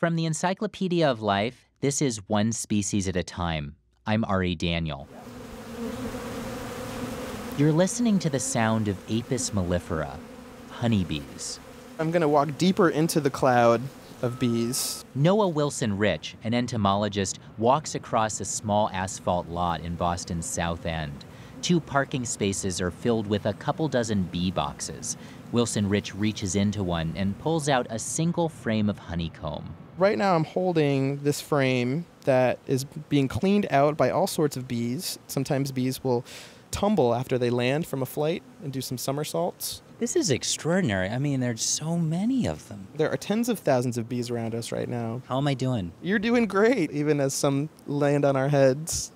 From the Encyclopedia of Life, this is One Species at a Time. I'm Ari Daniel. You're listening to the sound of Apis mellifera, honeybees. I'm going to walk deeper into the cloud of bees. Noah Wilson Rich, an entomologist, walks across a small asphalt lot in Boston's South End. Two parking spaces are filled with a couple dozen bee boxes. Wilson Rich reaches into one and pulls out a single frame of honeycomb. Right now, I'm holding this frame that is being cleaned out by all sorts of bees. Sometimes bees will tumble after they land from a flight and do some somersaults. This is extraordinary. I mean, there's so many of them. There are tens of thousands of bees around us right now. How am I doing? You're doing great, even as some land on our heads.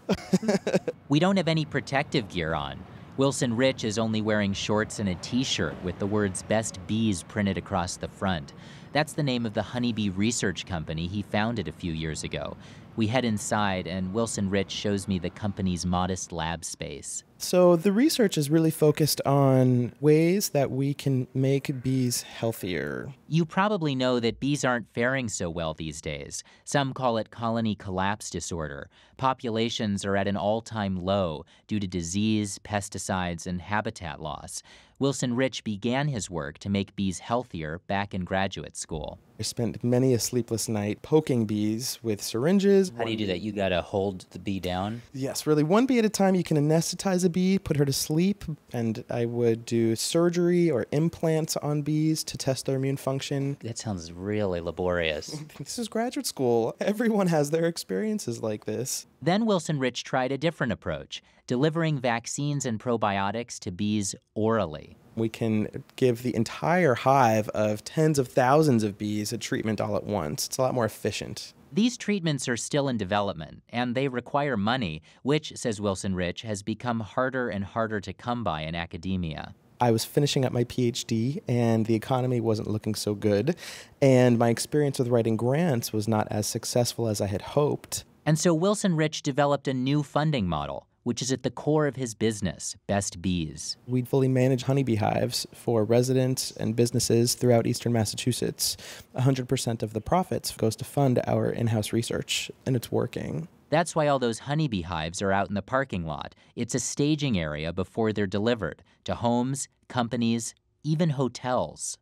we don't have any protective gear on. Wilson Rich is only wearing shorts and a t shirt with the words Best Bees printed across the front. That's the name of the honeybee research company he founded a few years ago. We head inside, and Wilson Rich shows me the company's modest lab space. So, the research is really focused on ways that we can make bees healthier. You probably know that bees aren't faring so well these days. Some call it colony collapse disorder. Populations are at an all time low due to disease, pesticides, and habitat loss. Wilson Rich began his work to make bees healthier back in graduate school. I spent many a sleepless night poking bees with syringes. How do you do that? You gotta hold the bee down? Yes, really. One bee at a time, you can anesthetize a bee, put her to sleep, and I would do surgery or implants on bees to test their immune function. That sounds really laborious. this is graduate school. Everyone has their experiences like this. Then Wilson Rich tried a different approach, delivering vaccines and probiotics to bees orally. We can give the entire hive of tens of thousands of bees a treatment all at once. It's a lot more efficient. These treatments are still in development, and they require money, which, says Wilson Rich, has become harder and harder to come by in academia. I was finishing up my PhD and the economy wasn't looking so good, and my experience with writing grants was not as successful as I had hoped. And so Wilson Rich developed a new funding model which is at the core of his business, Best Bees. We fully manage honeybee hives for residents and businesses throughout eastern Massachusetts. 100% of the profits goes to fund our in house research, and it's working. That's why all those honeybee hives are out in the parking lot. It's a staging area before they're delivered to homes, companies, even hotels.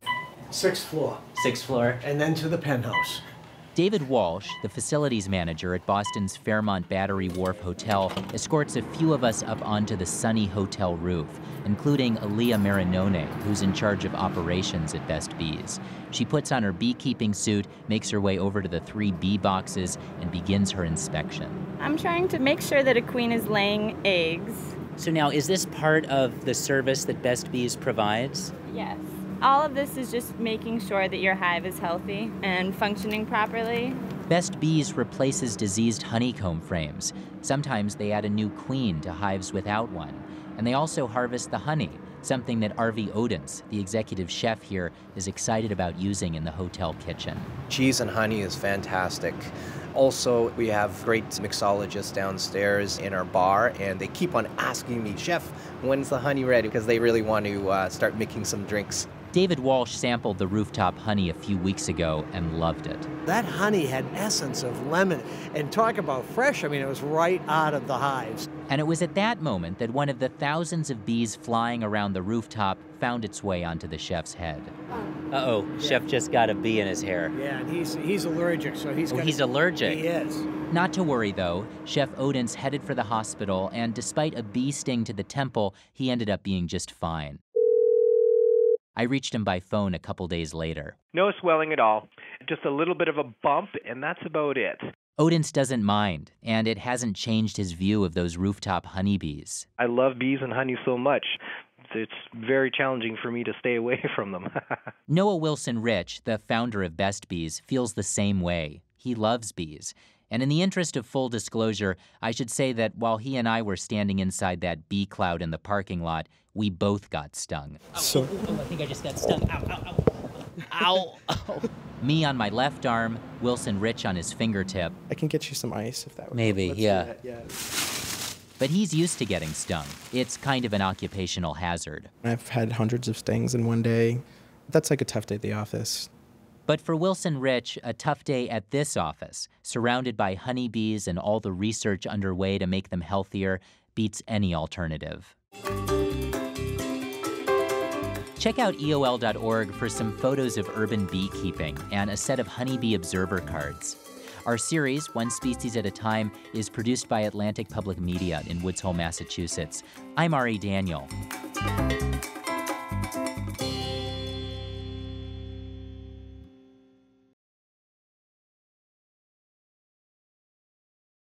Sixth floor. Sixth floor. And then to the penthouse. David Walsh, the facilities manager at Boston's Fairmont Battery Wharf Hotel, escorts a few of us up onto the sunny hotel roof, including Aaliyah Marinone, who's in charge of operations at Best Bees. She puts on her beekeeping suit, makes her way over to the three bee boxes, and begins her inspection. I'm trying to make sure that a queen is laying eggs. So now, is this part of the service that Best Bees provides? Yes. All of this is just making sure that your hive is healthy and functioning properly. Best Bees replaces diseased honeycomb frames. Sometimes they add a new queen to hives without one. And they also harvest the honey, something that Arvi Odens, the executive chef here, is excited about using in the hotel kitchen. Cheese and honey is fantastic. Also, we have great mixologists downstairs in our bar, and they keep on asking me, Chef, when's the honey ready? Because they really want to uh, start making some drinks. David Walsh sampled the rooftop honey a few weeks ago and loved it. That honey had essence of lemon. And talk about fresh, I mean, it was right out of the hives. And it was at that moment that one of the thousands of bees flying around the rooftop found its way onto the chef's head. Uh oh, yeah. chef just got a bee in his hair. Yeah, and he's he's allergic, so he's oh, got he's allergic. He is. Not to worry though, Chef Odin's headed for the hospital, and despite a bee sting to the temple, he ended up being just fine. I reached him by phone a couple days later. No swelling at all, just a little bit of a bump, and that's about it. Odin's doesn't mind, and it hasn't changed his view of those rooftop honeybees. I love bees and honey so much. It's very challenging for me to stay away from them. Noah Wilson Rich, the founder of Best Bees, feels the same way. He loves bees. And in the interest of full disclosure, I should say that while he and I were standing inside that bee cloud in the parking lot, we both got stung. So, oh, I think I just got stung. Ow, ow, ow. ow. ow. Me on my left arm, Wilson Rich on his fingertip. I can get you some ice if that would Maybe, yeah. yeah. But he's used to getting stung. It's kind of an occupational hazard. I've had hundreds of stings in one day. That's like a tough day at the office. But for Wilson Rich, a tough day at this office, surrounded by honeybees and all the research underway to make them healthier, beats any alternative. Check out EOL.org for some photos of urban beekeeping and a set of honeybee observer cards. Our series, One Species at a Time, is produced by Atlantic Public Media in Woods Hole, Massachusetts. I'm Ari Daniel.